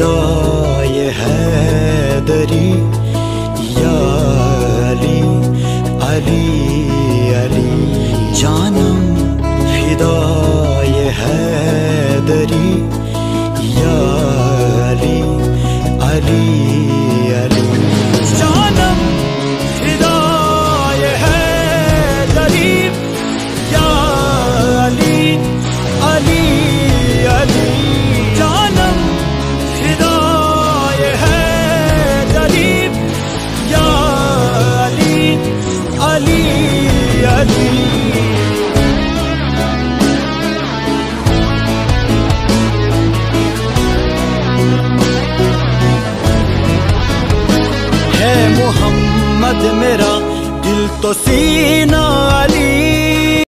जुदा ये हैदरी या अली अली अली। जानम फिदा ये हैदरी या अली अली। है मोहम्मद मेरा दिल तो सीना